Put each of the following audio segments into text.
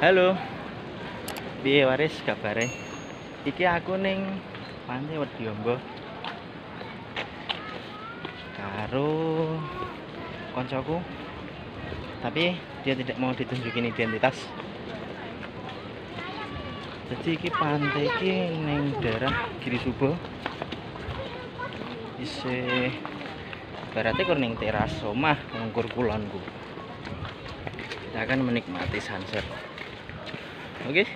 Halo. Piye waris kabare? Iki aku ning Pantai Wediyombo. Karo koncoku. Tapi dia tidak mau ditunjukin identitas. Jadi iki pantai iki ning daerah Giri Subo. Isih berarti kur ning teras omah ngungkur kulonku. Kita akan menikmati sunset. Oke.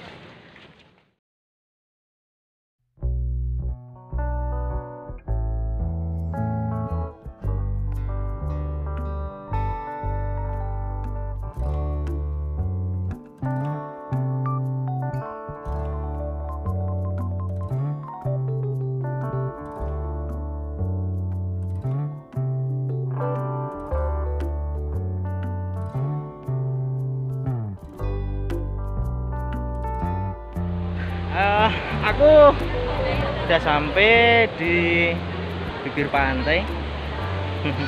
Eh, aku udah sampai di bibir pantai.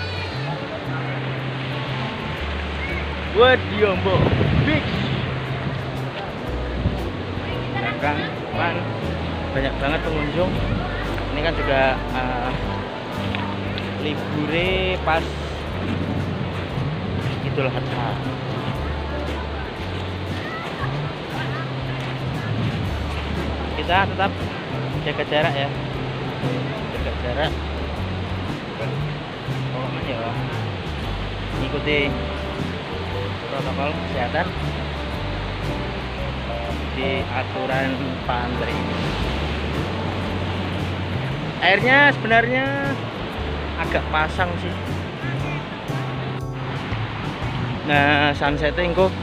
Wadiombo Beach. Belakang depan banyak banget pengunjung. Ini kan juga eh, libure pas Idul Adha. Kita tetap jaga jarak ya. Jaga jarak. Pokoknya ya ikuti protokol kesehatan. Di aturan pantai airnya sebenarnya agak pasang sih. Nah sunsetnya kok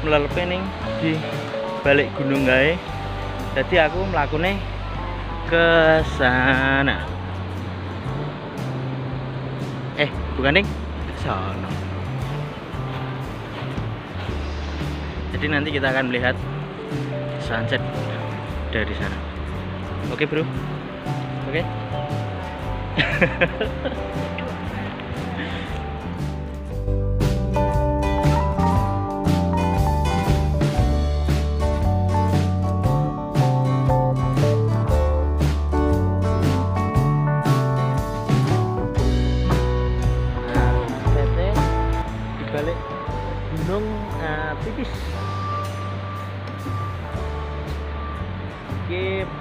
melelepe nih di balik gunung gae jadi aku melakukannya ke sana. Eh bukan ke sana. Jadi nanti kita akan melihat sunset dari sana. Oke bro? Oke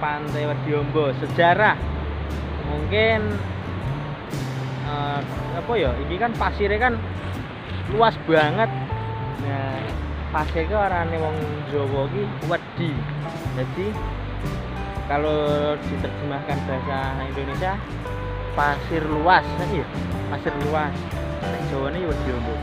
Pantai Wadiombo sejarah mungkin eh, apa ya? Ini kan pasirnya kan luas banget. Nah, pasir ke orangnya wong Jawa ki wedi. Jadi kalau diterjemahkan bahasa Indonesia pasir luas kan ya pasir luas nek Jawa ini Wadiombo